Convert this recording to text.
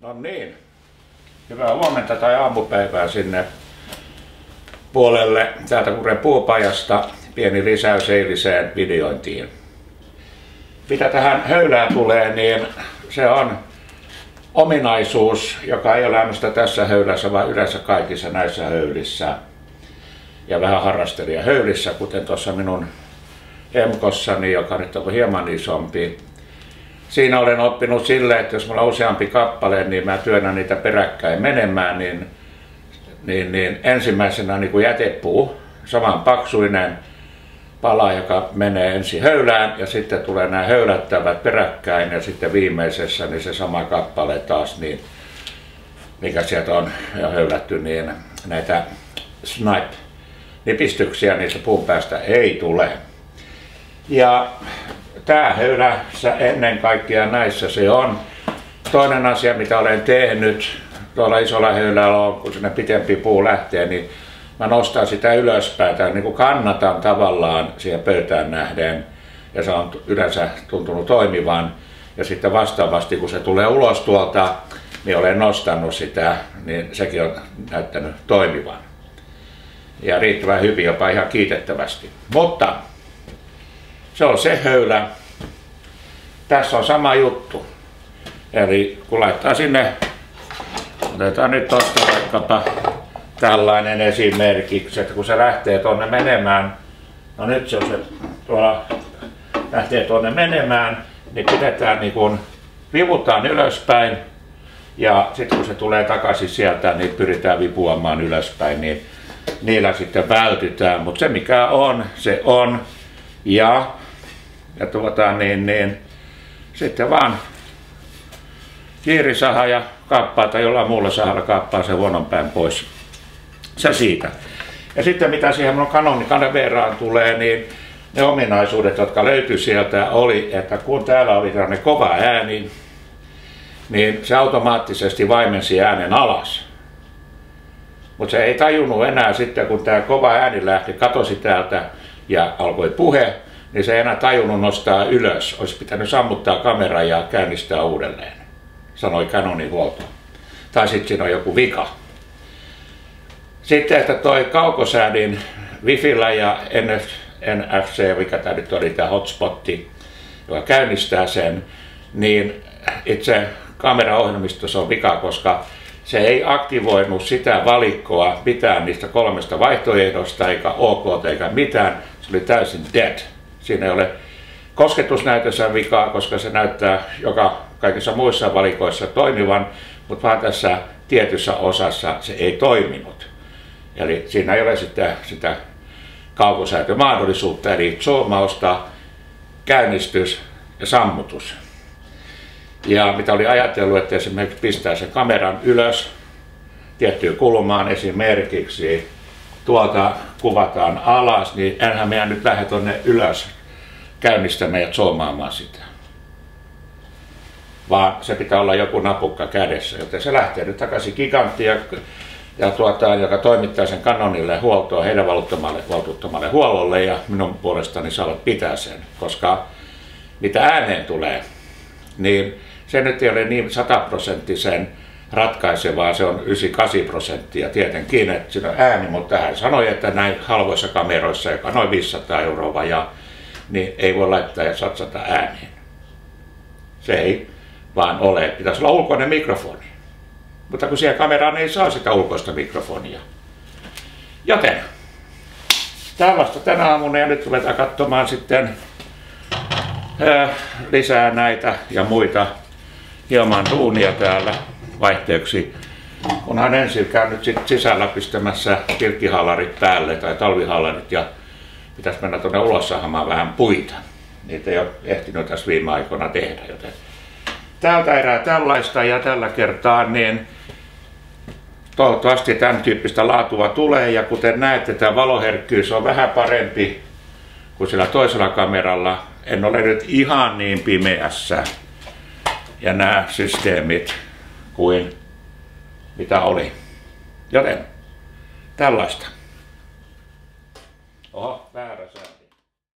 No niin. Hyvää huomenta tai aamupäivää sinne puolelle täältä Kurren puupajasta. Pieni lisäys eiliseen videointiin. Mitä tähän höylään tulee, niin se on ominaisuus, joka ei ole ainoastaan tässä höylässä, vaan yleensä kaikissa näissä höylissä. Ja vähän harrastelija höylissä, kuten tuossa minun emkossani, joka nyt on hieman isompi siinä olen oppinut sille, että jos mulla on useampi kappale, niin mä työnnän niitä peräkkäin menemään, niin, niin, niin ensimmäisenä niin kuin jätepuu, saman paksuinen pala, joka menee ensin höylään ja sitten tulee nämä höylättävät peräkkäin ja sitten viimeisessä niin se sama kappale taas, niin mikä sieltä on jo höylätty, niin näitä snipe nipistyksiä niistä puun päästä ei tule. Ja tämä höylässä ennen kaikkea näissä se on. Toinen asia, mitä olen tehnyt tuolla isolla höylällä on, kun sinne pitempi puu lähtee, niin mä nostan sitä ylöspäin tai niin kuin kannatan tavallaan siihen pöytään nähden ja se on yleensä tuntunut toimivan. Ja sitten vastaavasti, kun se tulee ulos tuolta, niin olen nostanut sitä, niin sekin on näyttänyt toimivan. Ja riittävän hyvin, jopa ihan kiitettävästi. Mutta se on se höylä. Tässä on sama juttu. Eli kun laittaa sinne, otetaan nyt tuosta vaikkapa tällainen esimerkiksi, että kun se lähtee tuonne menemään, no nyt se on se tuolla lähtee tuonne menemään, niin pidetään niin kuin, vivutaan ylöspäin ja sitten kun se tulee takaisin sieltä, niin pyritään vipuamaan ylöspäin, niin niillä sitten vältytään. Mutta se mikä on, se on. Ja ja tuota, niin, niin, sitten vaan kiirisaha ja kappaa tai jollain muulla sahalla kappaa se huonon pään pois. Se siitä. Ja sitten mitä siihen mun kanoni kaneveraan tulee, niin ne ominaisuudet, jotka löytyi sieltä, oli, että kun täällä oli tällainen kova ääni, niin se automaattisesti vaimensi äänen alas. Mutta se ei tajunnut enää sitten, kun tämä kova ääni lähti, katosi täältä ja alkoi puhe, niin se ei enää tajunnut nostaa ylös. Olisi pitänyt sammuttaa kamera ja käynnistää uudelleen, sanoi Canonin huolto. Tai sitten siinä on joku vika. Sitten, että toi kaukosäädin Wifillä ja NFC, mikä tämä nyt oli, tämä hotspotti, joka käynnistää sen, niin itse kameraohjelmistossa on vika, koska se ei aktivoinut sitä valikkoa mitään niistä kolmesta vaihtoehdosta, eikä OK eikä mitään. Se oli täysin dead. Siinä ei ole kosketusnäytössä vikaa, koska se näyttää joka kaikissa muissa valikoissa toimivan, mutta vaan tässä tietyssä osassa se ei toiminut. Eli siinä ei ole sitä, sitä kaukosäätömahdollisuutta, eli zoomausta, käynnistys ja sammutus. Ja mitä oli ajatellut, että esimerkiksi pistää sen kameran ylös tiettyyn kulmaan esimerkiksi, tuolta kuvataan alas, niin enhän meidän nyt lähde tuonne ylös käynnistämään ja zoomaamaan sitä. Vaan se pitää olla joku napukka kädessä, joten se lähtee nyt takaisin giganttia, ja tuota, joka toimittaa sen kanonille huoltoa heidän valtuuttamalle, valtuuttamalle huollolle ja minun puolestani saavat pitää sen, koska mitä ääneen tulee, niin se nyt ei ole niin sataprosenttisen ratkaisevaa, se on 98 prosenttia tietenkin, että siinä on ääni, mutta hän sanoi, että näin halvoissa kameroissa, joka on noin 500 euroa ja niin ei voi laittaa ja satsata ääneen. Se ei vaan ole. Pitäisi olla ulkoinen mikrofoni. Mutta kun siellä kameraan ei saa sitä ulkoista mikrofonia. Joten tällaista tänä aamuna ja nyt ruvetaan katsomaan sitten ää, lisää näitä ja muita hieman duunia täällä vaihteeksi. Kunhan ensin käynyt sit sisällä pistämässä kirkkihallarit päälle tai talvihallarit ja pitäisi mennä tuonne ulos saamaan vähän puita. Niitä ei ole ehtinyt tässä viime aikoina tehdä, joten täältä erää tällaista ja tällä kertaa niin toivottavasti tämän tyyppistä laatua tulee ja kuten näette tämä valoherkkyys on vähän parempi kuin sillä toisella kameralla. En ole nyt ihan niin pimeässä ja nämä systeemit kuin mitä oli. Joten tällaista. Oho, väärä sää.